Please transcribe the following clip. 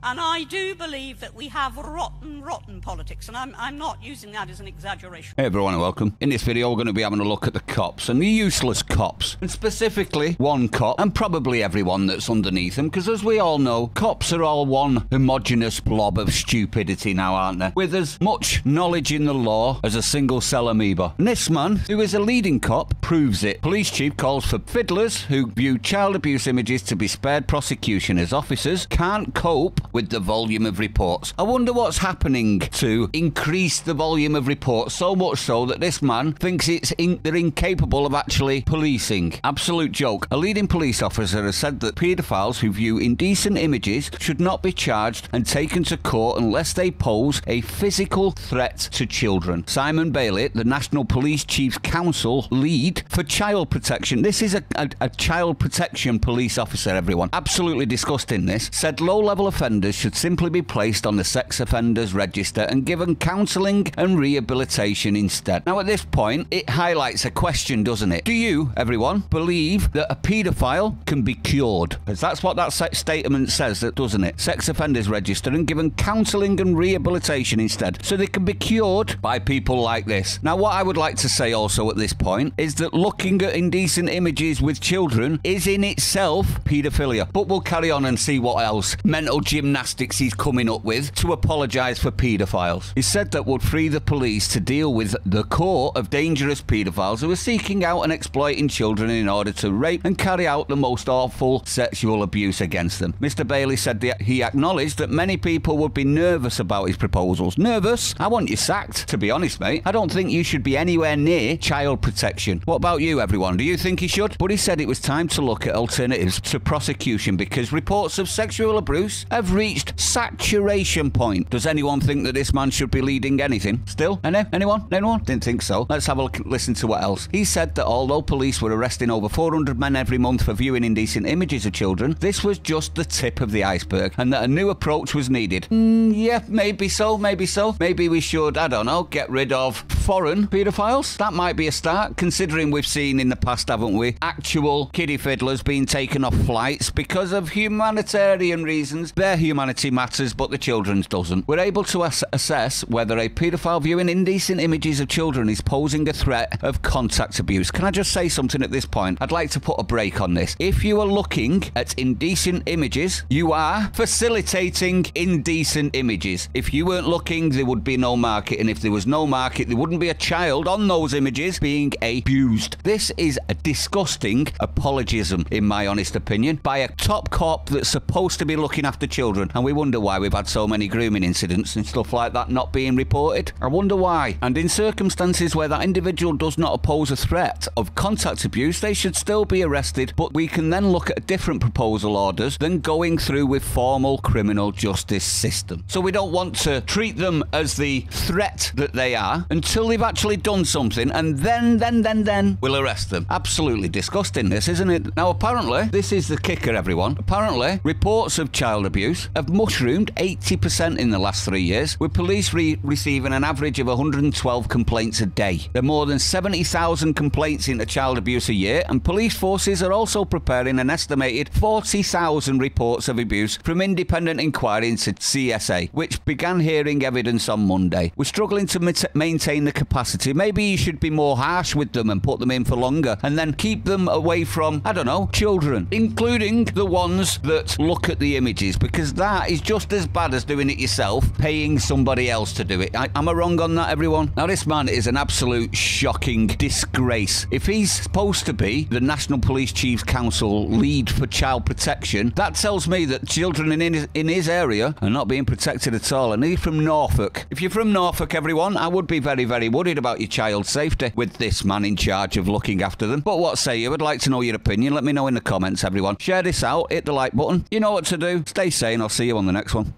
And I do believe that we have rotten, rotten politics, and I'm, I'm not using that as an exaggeration. Hey everyone and welcome. In this video we're going to be having a look at the cops and the useless cops. And specifically one cop and probably everyone that's underneath them because as we all know, cops are all one homogenous blob of stupidity now, aren't they? With as much knowledge in the law as a single cell amoeba. And this man, who is a leading cop, proves it. Police chief calls for fiddlers who view child abuse images to be spared prosecution as officers can't cope with the volume of reports. I wonder what's happening to increase the volume of reports so much so that this man thinks it's in, they're incapable of actually policing. Absolute joke. A leading police officer has said that paedophiles who view indecent images should not be charged and taken to court unless they pose a physical threat to children. Simon Bailey, the National Police Chiefs Council lead for child protection. This is a, a, a child protection police officer, everyone. Absolutely disgusting this. Said low level offenders offenders should simply be placed on the sex offenders register and given counselling and rehabilitation instead. Now, at this point, it highlights a question, doesn't it? Do you, everyone, believe that a paedophile can be cured? Because that's what that statement says, doesn't it? Sex offenders register and given counselling and rehabilitation instead, so they can be cured by people like this. Now, what I would like to say also at this point is that looking at indecent images with children is in itself paedophilia. But we'll carry on and see what else mental gym gymnastics he's coming up with to apologise for paedophiles. He said that would free the police to deal with the core of dangerous paedophiles who are seeking out and exploiting children in order to rape and carry out the most awful sexual abuse against them. Mr. Bailey said that he acknowledged that many people would be nervous about his proposals. Nervous? I want you sacked, to be honest, mate. I don't think you should be anywhere near child protection. What about you, everyone? Do you think he should? But he said it was time to look at alternatives to prosecution because reports of sexual abuse have reached saturation point. Does anyone think that this man should be leading anything? Still? Any? Anyone? Anyone? Didn't think so. Let's have a look, listen to what else. He said that although police were arresting over 400 men every month for viewing indecent images of children, this was just the tip of the iceberg and that a new approach was needed. Mm, yeah, maybe so, maybe so. Maybe we should, I don't know, get rid of foreign paedophiles. That might be a start, considering we've seen in the past, haven't we, actual kiddie fiddlers being taken off flights because of humanitarian reasons. Their humanity matters, but the children's doesn't. We're able to ass assess whether a paedophile viewing indecent images of children is posing a threat of contact abuse. Can I just say something at this point? I'd like to put a break on this. If you are looking at indecent images, you are facilitating indecent images. If you weren't looking, there would be no market, and if there was no market, there wouldn't be a child on those images being abused. This is a disgusting apologism, in my honest opinion, by a top cop that's supposed to be looking after children children, and we wonder why we've had so many grooming incidents and stuff like that not being reported. I wonder why. And in circumstances where that individual does not oppose a threat of contact abuse, they should still be arrested, but we can then look at different proposal orders than going through with formal criminal justice system. So we don't want to treat them as the threat that they are until they've actually done something, and then, then, then, then we'll arrest them. Absolutely disgusting, this, isn't it? Now, apparently, this is the kicker, everyone. Apparently, reports of child abuse have mushroomed 80% in the last three years, with police re receiving an average of 112 complaints a day. There are more than 70,000 complaints into child abuse a year, and police forces are also preparing an estimated 40,000 reports of abuse from independent inquiry into CSA, which began hearing evidence on Monday. We're struggling to maintain the capacity. Maybe you should be more harsh with them and put them in for longer, and then keep them away from, I don't know, children, including the ones that look at the images, because that is just as bad as doing it yourself, paying somebody else to do it. I, am I wrong on that, everyone? Now, this man is an absolute shocking disgrace. If he's supposed to be the National Police Chiefs Council lead for child protection, that tells me that children in his, in his area are not being protected at all. And he's from Norfolk. If you're from Norfolk, everyone, I would be very, very, very worried about your child's safety with this man in charge of looking after them. But what say you? I'd like to know your opinion. Let me know in the comments, everyone. Share this out, hit the like button. You know what to do. Stay sane. I'll see you on the next one.